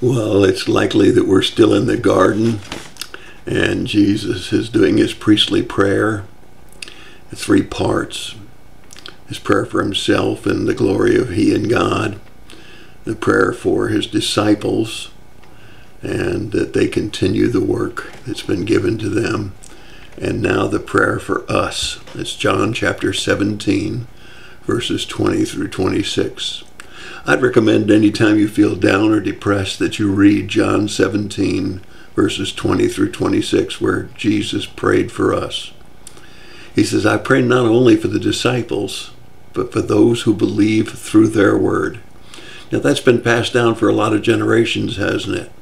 Well, it's likely that we're still in the garden and Jesus is doing his priestly prayer. Three parts his prayer for himself and the glory of he and God, the prayer for his disciples, and that they continue the work that's been given to them. And now the prayer for us. It's John chapter 17, verses 20 through 26. I'd recommend anytime you feel down or depressed that you read John 17, verses 20 through 26, where Jesus prayed for us. He says, I pray not only for the disciples, but for those who believe through their word. Now, that's been passed down for a lot of generations, hasn't it?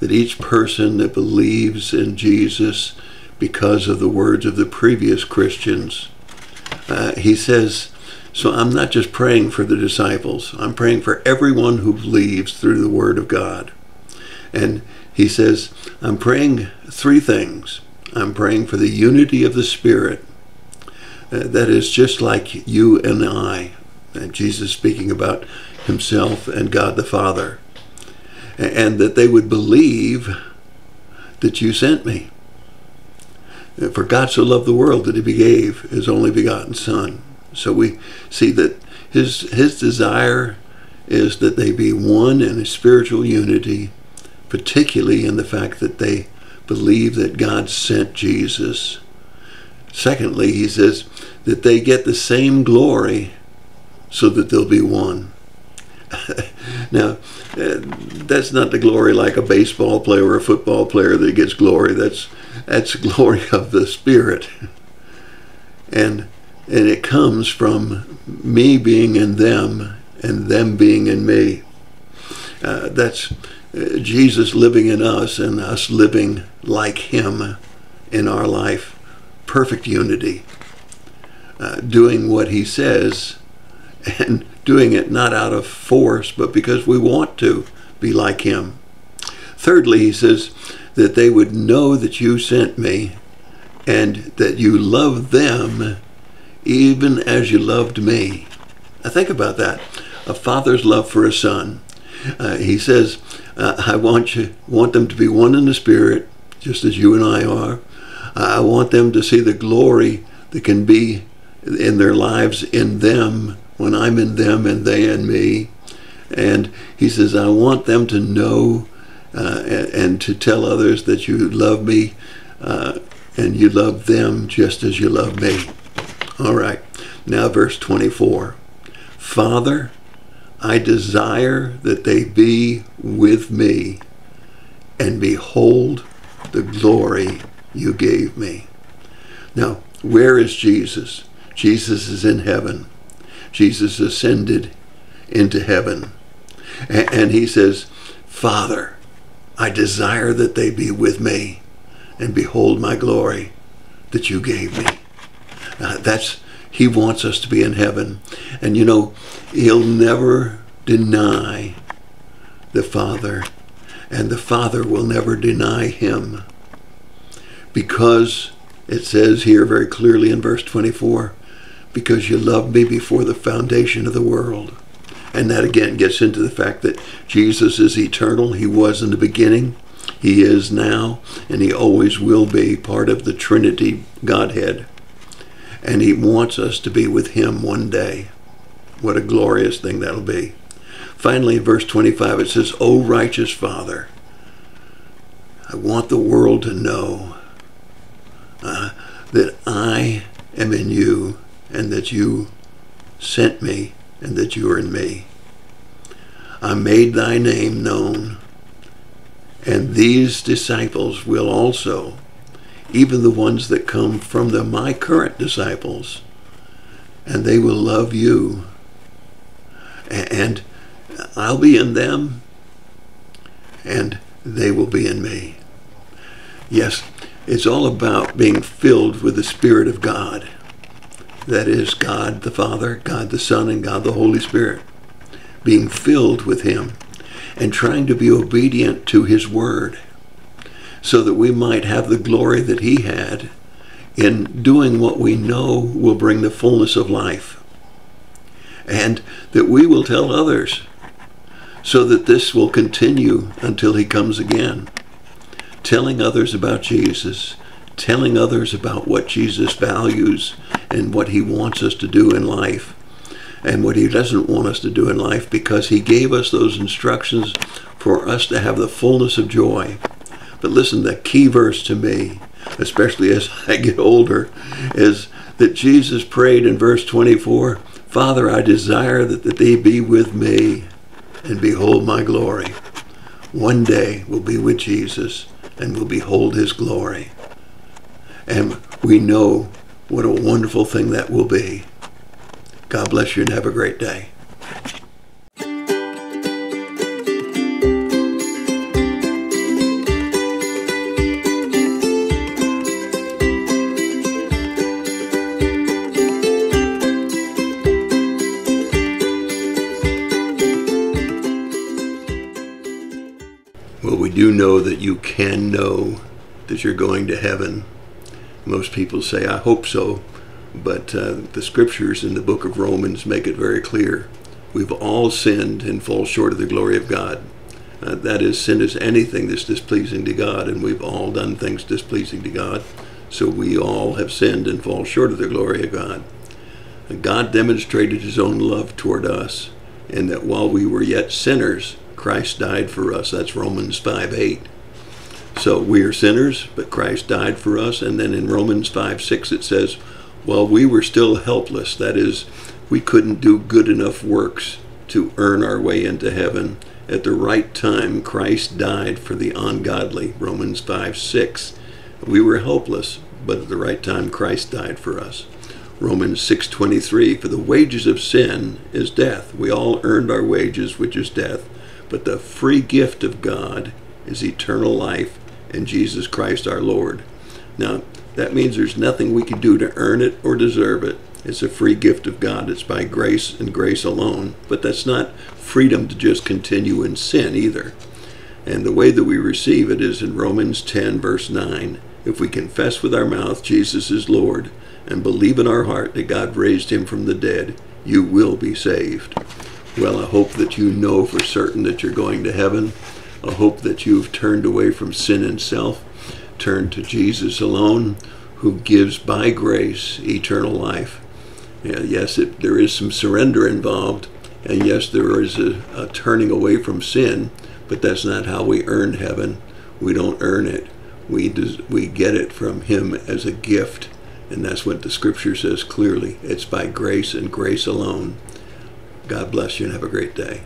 That each person that believes in Jesus because of the words of the previous Christians, uh, he says, so I'm not just praying for the disciples, I'm praying for everyone who believes through the Word of God. And he says, I'm praying three things. I'm praying for the unity of the Spirit. Uh, that is just like you and I. And Jesus speaking about himself and God the Father. And that they would believe that you sent me. For God so loved the world that he gave his only begotten Son so we see that his his desire is that they be one in a spiritual unity, particularly in the fact that they believe that God sent Jesus. Secondly, he says that they get the same glory so that they'll be one. now, uh, that's not the glory like a baseball player or a football player that gets glory. That's that's glory of the Spirit. And and it comes from me being in them and them being in me. Uh, that's uh, Jesus living in us and us living like Him in our life. Perfect unity. Uh, doing what He says and doing it not out of force, but because we want to be like Him. Thirdly, He says that they would know that you sent me and that you love them even as you loved me. Now think about that. A father's love for a son. Uh, he says, uh, I want you want them to be one in the spirit, just as you and I are. I want them to see the glory that can be in their lives in them when I'm in them and they in me. And he says, I want them to know uh, and, and, to tell others that you love me uh, and you love them just as you love me. All right. Now, verse 24. Father, I desire that they be with me, and behold the glory you gave me. Now, where is Jesus? Jesus is in heaven. Jesus ascended into heaven. And he says, Father, I desire that they be with me, and behold my glory that you gave me. Uh, that's he wants us to be in heaven. And you know, he'll never deny the Father, and the Father will never deny him. Because it says here very clearly in verse 24, because you loved me before the foundation of the world. And that again gets into the fact that Jesus is eternal. He was in the beginning, He is now, and He always will be part of the Trinity Godhead and he wants us to be with him one day. What a glorious thing that'll be. Finally, in verse 25, it says, O righteous Father, I want the world to know uh, that I am in you and that you sent me and that you are in me. I made thy name known, and these disciples will also even the ones that come from the my current disciples, and they will love you. And I'll be in them, and they will be in me. Yes, it's all about being filled with the Spirit of God. That is God the Father, God the Son, and God the Holy Spirit. Being filled with Him and trying to be obedient to His Word so that we might have the glory that he had in doing what we know will bring the fullness of life. And that we will tell others so that this will continue until he comes again. Telling others about Jesus, telling others about what Jesus values and what he wants us to do in life and what he doesn't want us to do in life because he gave us those instructions for us to have the fullness of joy. But listen, the key verse to me, especially as I get older, is that Jesus prayed in verse 24 Father, I desire that that they be with me and behold my glory. One day we'll be with Jesus and we'll behold his glory. And we know what a wonderful thing that will be. God bless you and have a great day. Know that you can know that you're going to heaven. Most people say, I hope so. But uh, the scriptures in the book of Romans make it very clear. We've all sinned and fall short of the glory of God. Uh, that is, sin is anything that's displeasing to God, and we've all done things displeasing to God. So we all have sinned and fall short of the glory of God. And God demonstrated his own love toward us, in that while we were yet sinners, Christ died for us. That's Romans 5 8. So we are sinners, but Christ died for us. And then in Romans 5 6 it says, while we were still helpless, that is, we couldn't do good enough works to earn our way into heaven, at the right time Christ died for the ungodly. Romans 5 6. We were helpless, but at the right time Christ died for us. Romans 6:23 For the wages of sin is death. We all earned our wages, which is death. But the free gift of God is eternal life in Jesus Christ our Lord. Now, that means there's nothing we can do to earn it or deserve it. It's a free gift of God. It's by grace and grace alone. But that's not freedom to just continue in sin either. And the way that we receive it is in Romans 10, verse 9. If we confess with our mouth Jesus is Lord and believe in our heart that God raised him from the dead, you will be saved. Well, I hope that you know for certain that you're going to heaven. I hope that you've turned away from sin and self, turned to Jesus alone, who gives by grace eternal life. Yeah, yes, it, there is some surrender involved, and yes, there is a, a turning away from sin, but that's not how we earn heaven. We don't earn it. We, we get it from Him as a gift, and that's what the Scripture says clearly. It's by grace and grace alone. God bless you and have a great day.